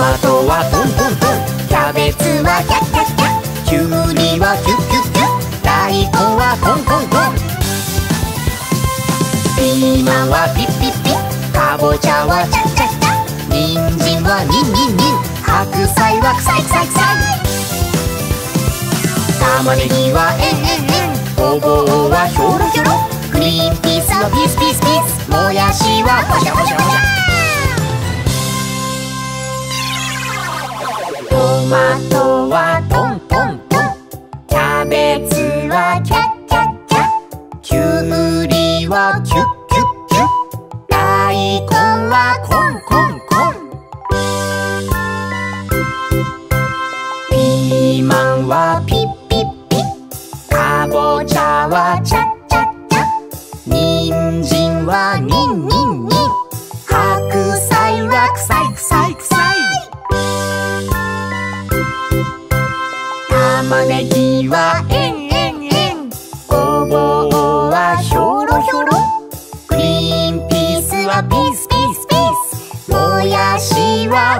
トマトはトントントン。キャベツはキャッキャッキャキュウリはキュッキュッキュッ。大根はトントントン。ピーマンはピッピッピッ。かぼちゃはチャッチャッチャッ人参はニンニンニン白菜はクサイクサイクサイ玉ねぎはえんえんえんごぼうはひょろひょろグリーンピースはピースピースピースもやしはほしゃほしゃ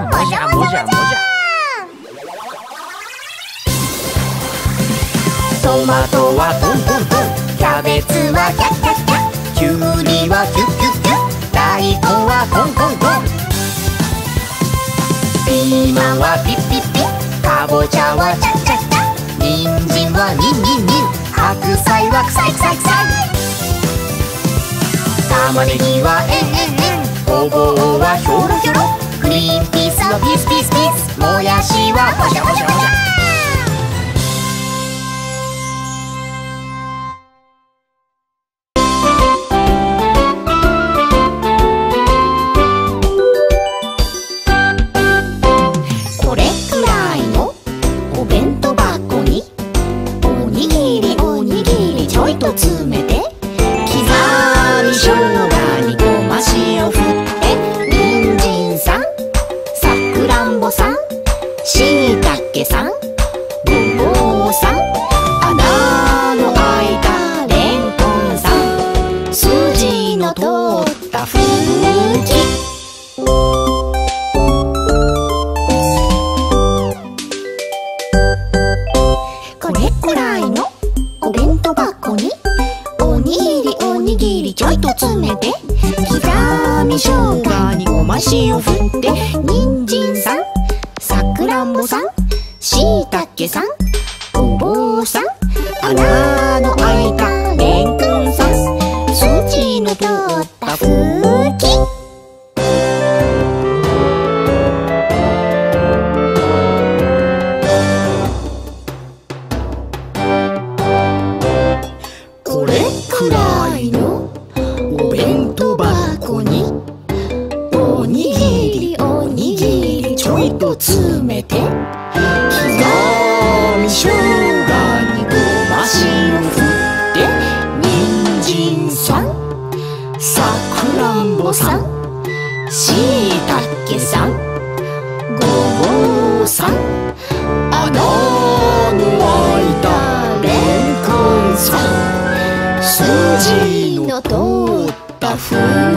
しはもじゃもじゃもじゃ。トマトはトントントン。キャベツはキャッキャッキャッ。キュウリはキュッキュッキュッ。大根はコンコンコン。ピーマンはピッピッピ。ッかぼちゃはチャッチャッチャッ。人参はニンニンニン。白菜はクサイクサイクサイ。玉ねぎはえんえんえん。ごぼうはひょろひょろのピースピース。もやしはほしゃほしゃほしゃ。さんさくらんぼさんしいたけさんっ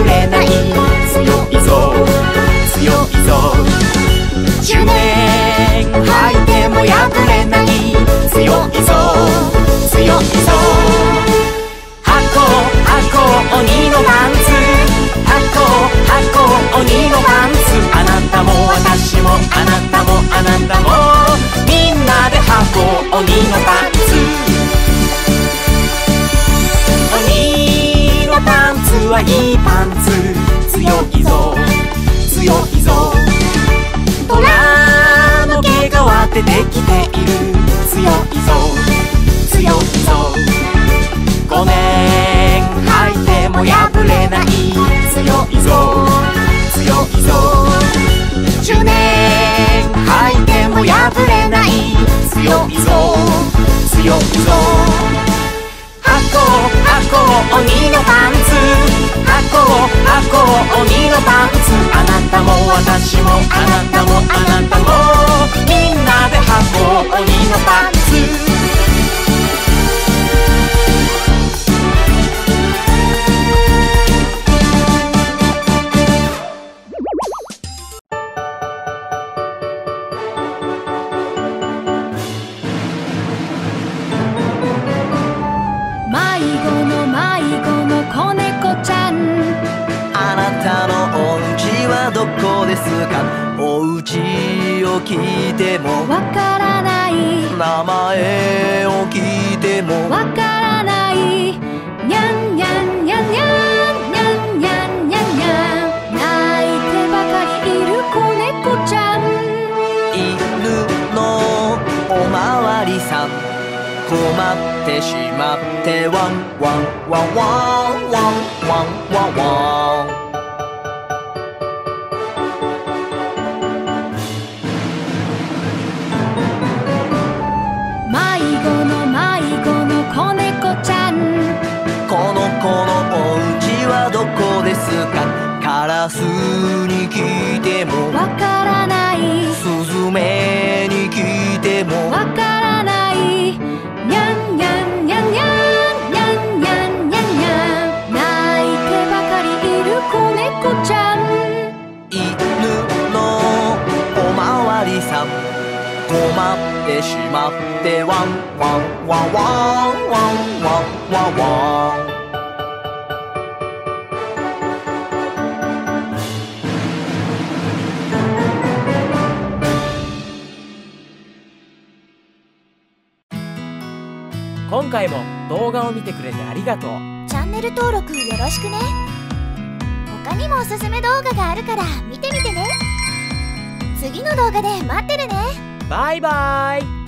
破れない強いぞ強いぞ10年履いても破れない強いぞ強いぞ箱箱鬼のパンツ箱箱鬼のパンツあなたも私もあなたもあなたもみのパンツ。あなたも私も。あなたもあなたも。みんなで箱鬼のパンツ。お家を聞いてもわからない。名前を聞いてもわからない。にゃんにゃんにゃんにゃんにゃんにゃんにゃんにゃん泣いてばかりいる子猫ちゃん。犬のおまわりさん。困ってしまってワンワンワンワンワンワンワンワン聞いても。わからない。スズメに聞いても。わからない。にゃんにゃんにゃんにゃんにゃんにゃんにゃんにゃん泣いてばかりいる子猫ちゃん犬のおまわりさん困ってしまってワンワンワンワンワンワンワンワン今回も動画を見てくれてありがとう。チャンネル登録よろしくね。他にもおすすめ動画があるから見てみてね。次の動画で待ってるね。バイバイ